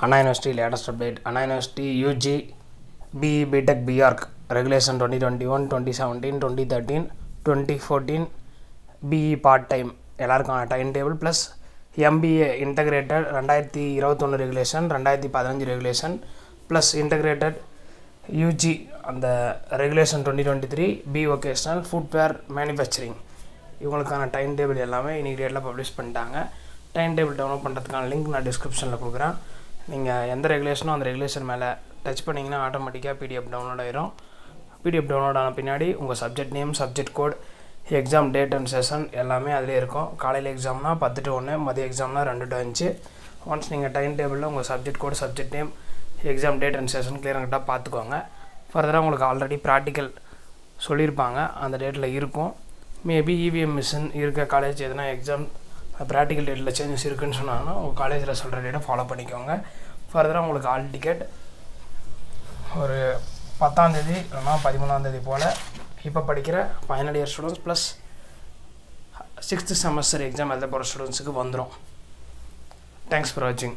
Anna university latest update Anna university UG BE BTech BArch regulation twenty twenty one twenty seventeen twenty thirteen twenty fourteen BE part time எல்லாருக்கான time table plus MBA integrated ரெண்டாயிரத்தி இருபத்தொன்று regulation ரெண்டாயிரத்தி பதினஞ்சு regulation plus integrated UG அந்த regulation twenty twenty three B vocational footwear manufacturing இவங்களுக்கான time table எல்லாமே இன்றைக்கி டேட்டில் publish பண்ணிட்டாங்க. டைம் டேபிள் டவுன்லோட் பண்ணுறதுக்கான லிங்க் நான் டிஸ்கிரிப்ஷனில் கொடுக்குறேன். நீங்கள் எந்த ரெகுலேஷனோ அந்த ரெகுலேஷன் மேலே டச் பண்ணிங்கன்னா ஆட்டோமேட்டிக்காக பிடிஎஃப் டவுன்லோட் ஆயிரும். பிடிஎஃப் டவுன்லோட் ஆன பின்னாடி உங்கள் subject name subject code exam date and session எல்லாமே அதிலே இருக்கும். காலையில் எக்ஸாம்னா பத்து டு ஒன்று மதிய எக்ஸாம்னா ரெண்டு டு அஞ்சு. ஒன்ஸ் நீங்கள் டைம் டேபிளில் உங்கள் subject code subject name exam date and session clear பார்த்துக்கோங்க. ஃபர்தராக உங்களுக்கு ஆல்ரெடி ப்ராக்டிக்கல் சொல்லியிருப்பாங்க. அந்த டேட்டில் இருக்கும். மேபி இவிஎம் மிஷின் இருக்க காலேஜ் எதுனா எக்ஸாம் ப்ராக்டிக்கல் டேட்டில் சேஞ்சஸ் இருக்குன்னு சொன்னாங்கன்னா உங்கள் காலேஜில் சொல்கிற டேட்டை ஃபாலோ பண்ணிக்கோங்க. ஃபர்தராக உங்களுக்கு ஆல் டிக்கெட் ஒரு பத்தாந்தேதி இல்லைனா பதிமூணாந்தேதி போல் இப்போ படிக்கிற final year students plus sixth semester exam எழுத போகிற ஸ்டூடெண்ட்ஸுக்கு வந்துடும் தேங்க்ஸ் ஃபார் வாட்சிங்